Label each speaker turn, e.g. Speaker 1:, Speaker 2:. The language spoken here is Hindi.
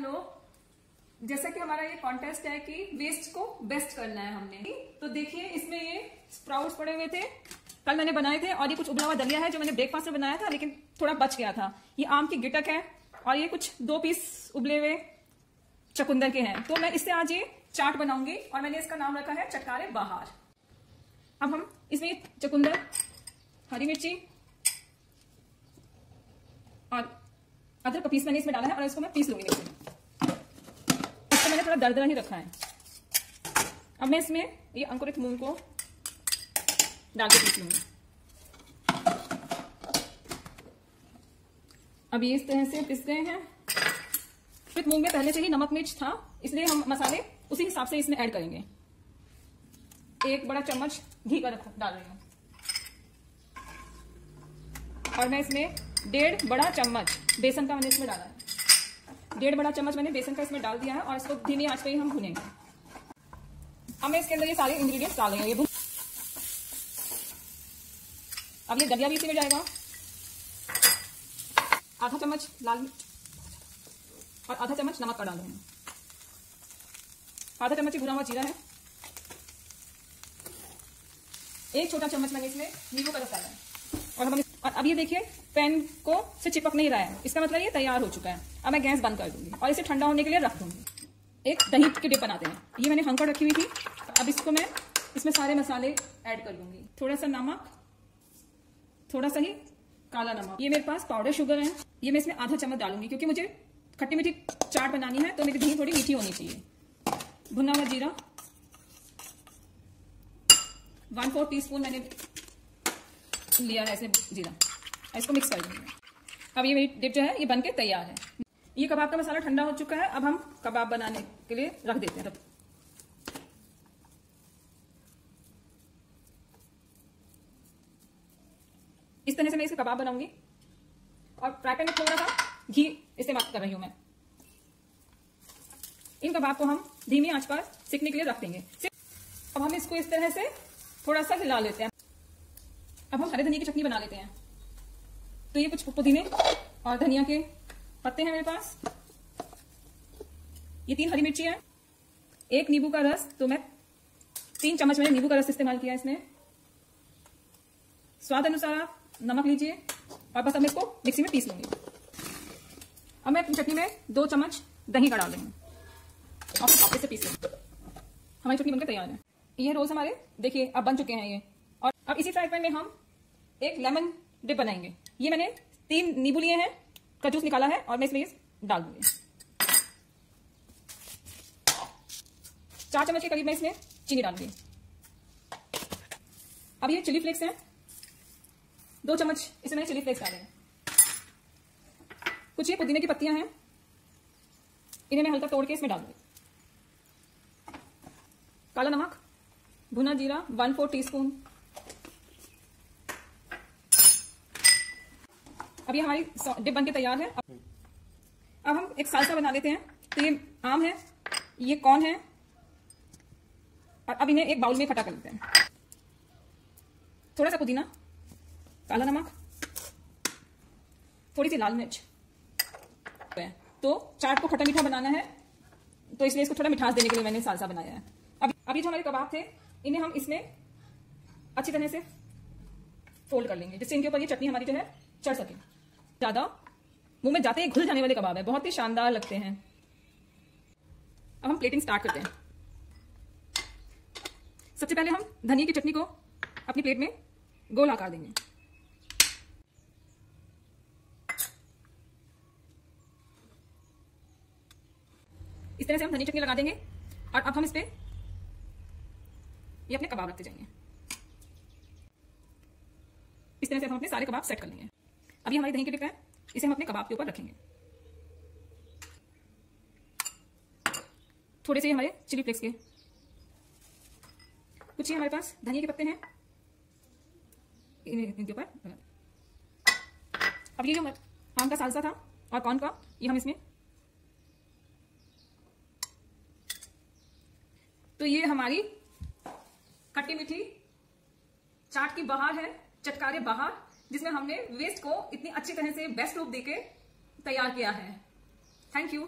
Speaker 1: हेलो। जैसा कि हमारा ये कॉन्टेस्ट है कि वेस्ट को बेस्ट करना है हमने। तो देखिए, इसमें ये स्प्राउट्स पड़े हुए थे। कल मैंने बनाए थे और ये कुछ उबला हुआ दलिया है जो मैंने ब्रेकफास्ट में बनाया था, लेकिन थोड़ा बच गया था। ये आम की गिटक है और ये कुछ दो पीस उबले हुए चकुंदर के हैं। तो मैं इससे आज ये चाट बनाऊँगी और मैंने इसका नाम रखा है चटकारे बाहर। अब हम इसमें चकुंदर, हरी मिर्ची और अदरक का पीस मैंने इसमें डाला है और इसको मैं पीस लूँगी। मैंने थोड़ा दरदरा ही रखा है। अब मैं इसमें ये अंकुरित मूंग को डाल के पीस अब ये इस तरह से पिस गए हैं। फिर मूंग में पहले से ही नमक मिर्च था, इसलिए हम मसाले उसी हिसाब से इसमें ऐड करेंगे। एक बड़ा चम्मच घी का डाल रही हूँ। और मैं इसमें डेढ़ बड़ा चम्मच बेसन का मैंने इसमें डाला है। डेढ़ बड़ा चम्मच मैंने बेसन का इसमें डाल दिया है और इसको धीमी आँच पे ही हम भुनेंगे। अब मैं इसके अंदर ये सारे इंग्रेडिएंट्स डाल देंगे। ये अब ये दलिया भी इसी में जाएगा। आधा चम्मच लाल मिर्च और आधा चम्मच नमक का डाल आधा चम्मच भुना हुआ जीरा है। एक छोटा चम्मच मैंने इसमें नींबू का रस डाला है। और हम और अब ये देखिए पैन को से चिपक नहीं रहा है। इसका मतलब ये तैयार हो चुका है। अब मैं गैस बंद कर दूँगी और इसे ठंडा होने के लिए रख दूँगी। एक दही की डिप बनाते हैं। ये मैंने हंकड़ रखी हुई थी। अब इसको मैं, इसमें सारे मसाले ऐड कर दूँगी। थोड़ा सा नमक, थोड़ा सा ही काला नमक। ये मेरे पास पाउडर शुगर है। ये मैं इसमें आधा चम्मच डालूँगी क्योंकि मुझे खट्टी मीठी चाट बनानी है तो मेरी दही थोड़ी मीठी होनी चाहिए। भुना हुआ जीरा। वन फोर टी मैंने लिया है ऐसे जीरा। इसको मिक्स कर देंगे। अब ये मेरी डिप जो है, ये बन के तैयार है। ये कबाब का मसाला ठंडा हो चुका है। अब हम कबाब बनाने के लिए रख देते हैं। इस तरह से मैं इसे कबाब बनाऊँगी। और फ्राई में थोड़ा सा घी इस्तेमाल कर रही हूँ मैं। इन कबाब को हम धीमी आँच पर सीखने के लिए रख देंगे। अब हम इसको इस तरह से थोड़ा सा हिला लेते हैं। अब हम हरे धनिया की चटनी बना लेते हैं। तो ये कुछ पुदीने और धनिया के पत्ते हैं मेरे पास। ये तीन हरी मिर्ची है। एक नींबू का रस तो मैं तीन चम्मच मैंने नींबू का रस इस्तेमाल किया इसमें। स्वाद अनुसार आप नमक लीजिए और बस अब मैं इसको मिक्सी में पीस लूँगी। अब मैं अपनी चटनी में दो चम्मच दही का डाल दूँगी और फिर से पीस लूँगी। हमारी चटनी बनकर तैयार है। ये रोज हमारे, देखिए, अब बन चुके हैं ये। और अब इसी फ्राई पैन में हम एक लेमन डिप बनाएँगे। ये मैंने तीन नींबू लिए हैं, का जूस निकाला है और मैं इसमें डाल दूँगी। चार चम्मच के करीब मैं इसमें चीनी डाल डालूँगी। अब ये चिली फ्लेक्स हैं। दो चम्मच इसमें मैंने चिली फ्लेक्स डाले हैं। कुछ ये पुदीने की पत्तियाँ हैं, इन्हें मैं हल्का तोड़ के इसमें डाल दूँगी काला नमक, भुना जीरा, वन फोर टी अब ये हमारी डिप बन के तैयार है। अब हम एक सालसा बना लेते हैं। तो ये आम है, ये कौन है? और अब इन्हें एक बाउल में इकट्ठा कर लेते हैं। थोड़ा सा पुदीना, काला नमक, थोड़ी सी लाल मिर्च। तो चाट को खट्टा मीठा बनाना है। तो इसलिए इसको थोड़ा मिठास देने के लिए मैंने सालसा बनाया है। अब अभी जो हमारे कबाब थे, इन्हें हम इसमें अच्छी तरह से फोल्ड कर लेंगे, जिससे इनके ऊपर ये चटनी हमारी जो है, चढ़ सके। ज़्यादा मुँह में जाते ही घुल जाने वाले कबाब है। बहुत ही शानदार लगते हैं। अब हम प्लेटिंग स्टार्ट करते हैं। सबसे पहले हम धनिया की चटनी को अपनी प्लेट में गोल आकार देंगे। इस तरह से हम धनिया चटनी लगा देंगे और अब हम इस पे ये अपने कबाब रखते जाएँगे। इस तरह से हम अपने सारे कबाब सेट कर लेंगे। अभी हमारी दही की टिक्का है, इसे हम अपने कबाब के ऊपर रखेंगे। थोड़े से हमारे चिली फ्लेक्स के। कुछ ही हमारे पास, धनिया के पत्ते हैं। इनके ऊपर। अब ये जो आम का सालसा था, और कौन का, ये हम इसमें। तो ये हमारी खट्टी मीठी चाट की बहार है, चटकारे बहार। जिसमें हमने वेस्ट को इतनी अच्छी तरह से बेस्ट रूप देके तैयार किया है। Thank you